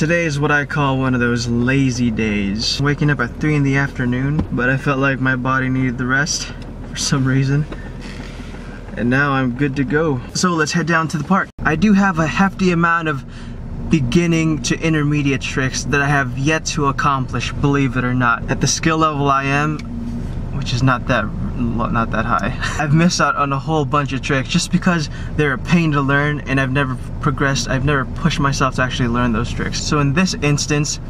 Today is what I call one of those lazy days. Waking up at 3 in the afternoon, but I felt like my body needed the rest for some reason. And now I'm good to go. So let's head down to the park. I do have a hefty amount of beginning to intermediate tricks that I have yet to accomplish, believe it or not. At the skill level I am, which is not that not that high. I've missed out on a whole bunch of tricks just because they're a pain to learn and I've never progressed, I've never pushed myself to actually learn those tricks. So in this instance,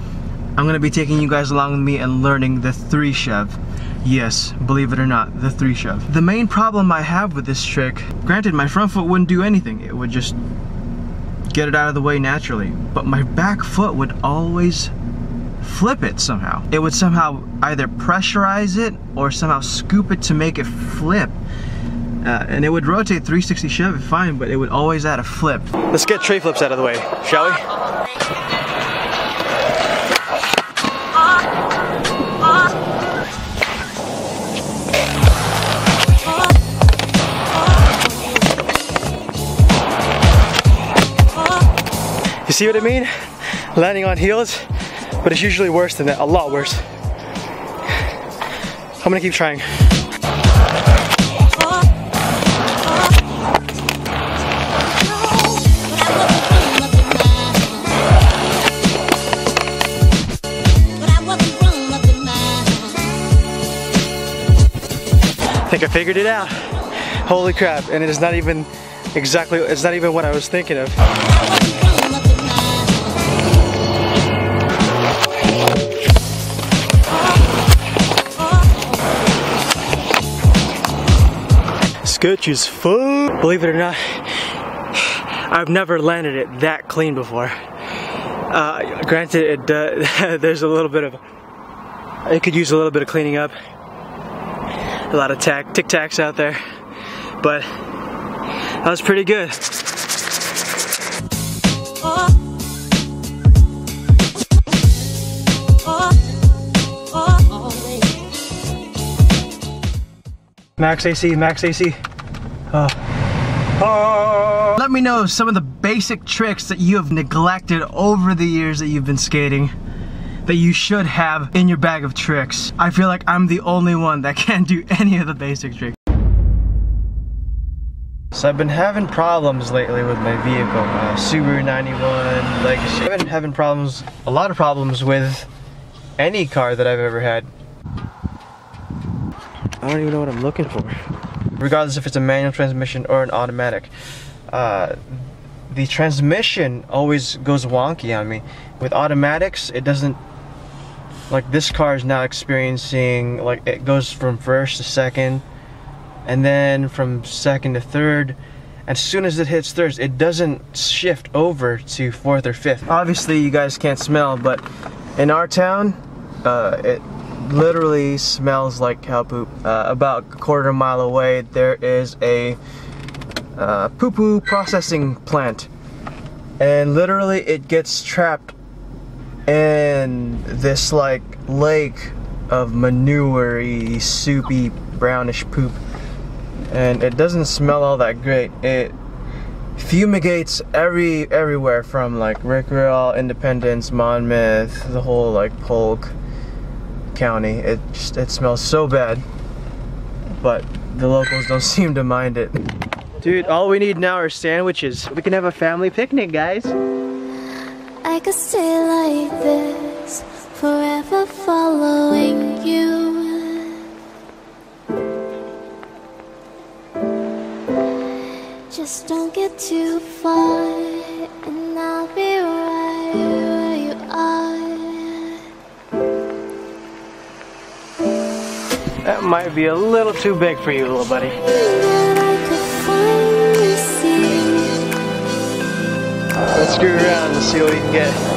I'm gonna be taking you guys along with me and learning the three shove. Yes, believe it or not, the three shove. The main problem I have with this trick, granted my front foot wouldn't do anything, it would just get it out of the way naturally, but my back foot would always flip it somehow. It would somehow either pressurize it or somehow scoop it to make it flip. Uh, and it would rotate 360 shove it fine, but it would always add a flip. Let's get tre flips out of the way, shall we? You see what I mean? Landing on heels but it's usually worse than that, a lot worse. I'm gonna keep trying. I think I figured it out. Holy crap, and it is not even exactly, it's not even what I was thinking of. Sketch as fuck. Believe it or not, I've never landed it that clean before. Uh, granted, it, uh, there's a little bit of, it could use a little bit of cleaning up. A lot of tack, tic tacs out there, but that was pretty good. Max AC, max AC. Oh. Oh. Let me know some of the basic tricks that you have neglected over the years that you've been skating that you should have in your bag of tricks. I feel like I'm the only one that can't do any of the basic tricks. So I've been having problems lately with my vehicle, uh, Subaru 91 Legacy. I've been having problems, a lot of problems with any car that I've ever had. I don't even know what I'm looking for regardless if it's a manual transmission or an automatic. Uh, the transmission always goes wonky on me. With automatics, it doesn't, like this car is now experiencing, like it goes from first to second, and then from second to third. As soon as it hits third, it doesn't shift over to fourth or fifth. Obviously, you guys can't smell, but in our town, uh, it literally smells like cow poop. Uh, about a quarter mile away, there is a uh, poo-poo processing plant. And literally it gets trapped in this like lake of manure soupy, brownish poop. And it doesn't smell all that great. It fumigates every everywhere from like Rickreall, Independence, Monmouth, the whole like Polk county. It just, it smells so bad, but the locals don't seem to mind it. Dude, all we need now are sandwiches. We can have a family picnic, guys. I could stay like this, forever following you. Just don't get too far, That might be a little too big for you, little buddy. Let's screw around and see what we can get.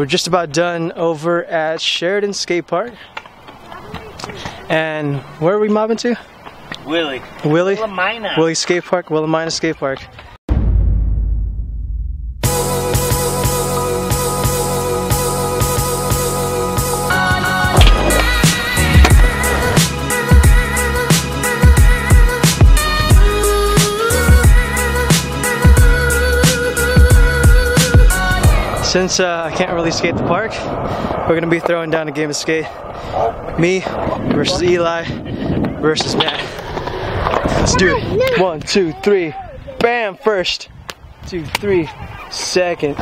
We're just about done over at Sheridan Skate Park. And where are we mobbing to? Willie. Willie? Willamina. Willie Skate Park, Willamina Skate Park. Since uh, I can't really skate the park, we're gonna be throwing down a game of skate. Me versus Eli versus Matt. Let's do it. One, two, three. Bam, first. Two, three, second.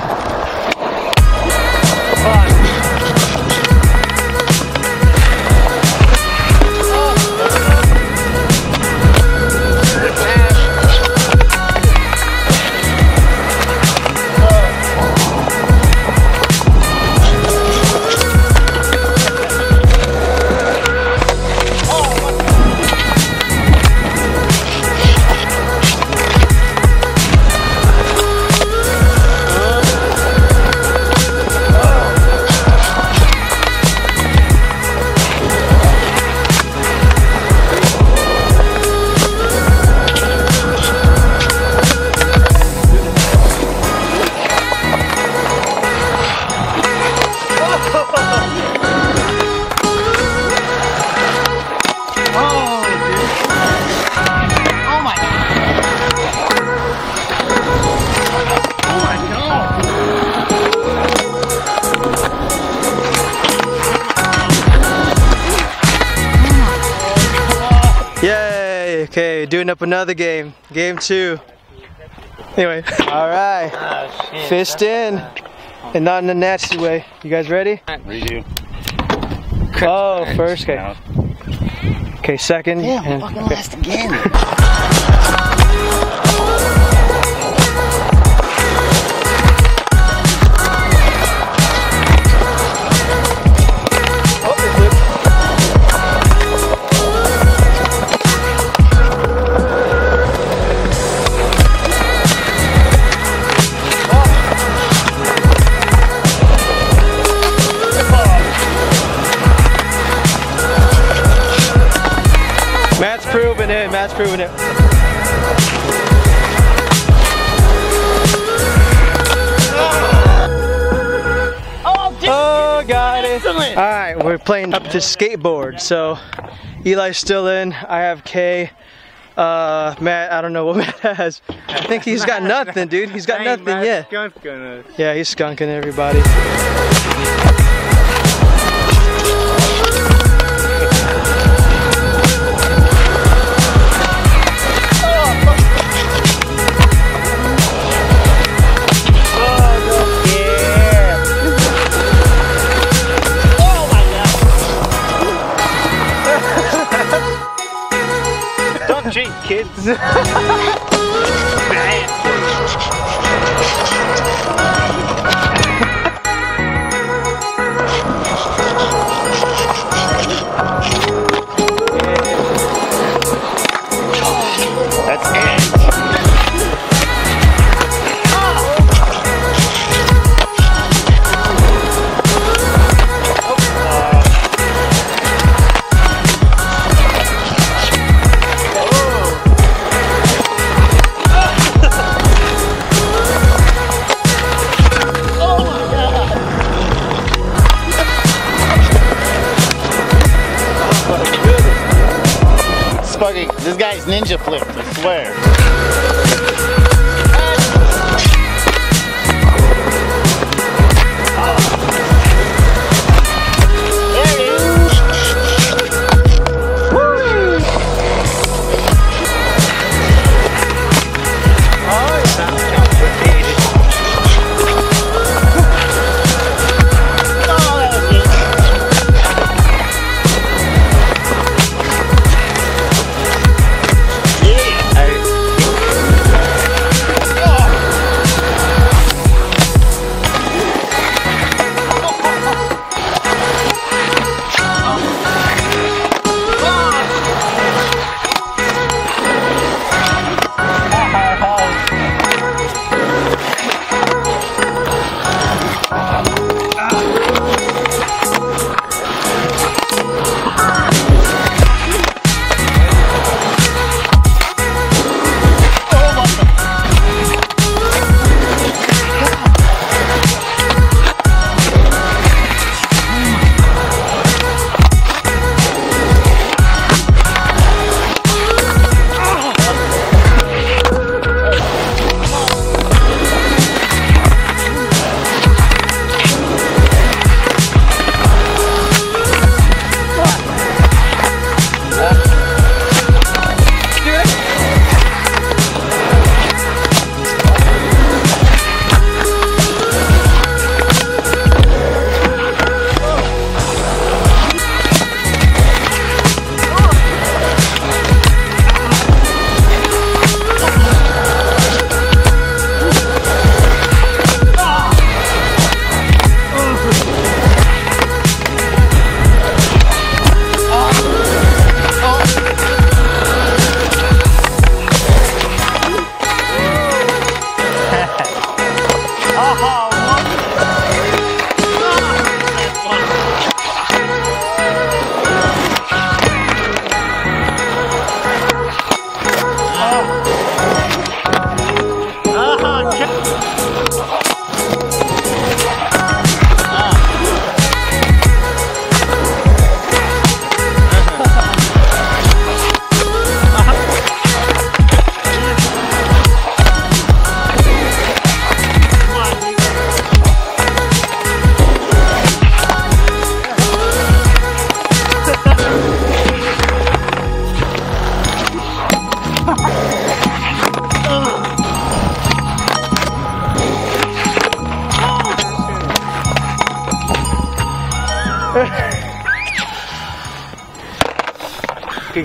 Oh doing up another game. Game two. Anyway, alright. Oh shit. Fist in. And not in a nasty way. You guys ready? Redo. Oh, first. Okay. Okay, second. Damn, and- fucking last again. proving it. Matt's proving it. Oh, got it. Excellent. right, we're playing up to skateboard. So Eli's still in. I have K. Uh, Matt, I don't know what Matt has. I think he's got nothing, dude. He's got nothing yet. Yeah, he's skunking everybody. Ninja flipped, I swear.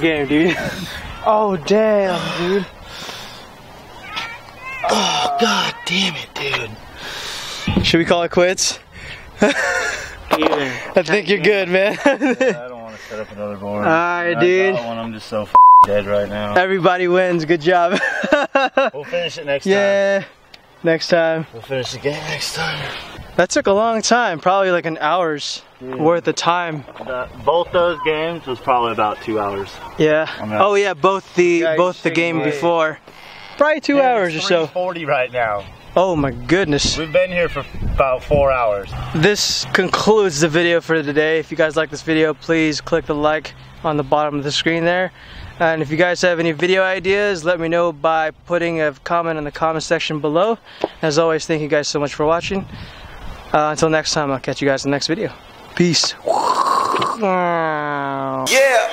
Game, dude. Oh damn, dude. Oh god damn it, dude. Should we call it quits? Either. I think you're good, man. I don't want to set up another board. Alright, I dude. got one, I'm just so dead right now. Everybody wins. Good job. We'll finish it next time. yeah. Next time. We'll finish the game next time. That took a long time. Probably like an hour's worth of time. That- both those games was probably about two hours. Yeah. Oh yeah, both the Yeah, both the game shaking before. Probably two hours or so. 40 right now. Oh my goodness. We've been here for about four hours. This concludes the video for today. If you guys like this video, please click the like on the bottom of the screen there. And if you guys have any video ideas, let me know by putting a comment in the comment section below. As always, thank you guys so much for watching. Uh, until next time, I'll catch you guys in the next video. Peace. Yeah.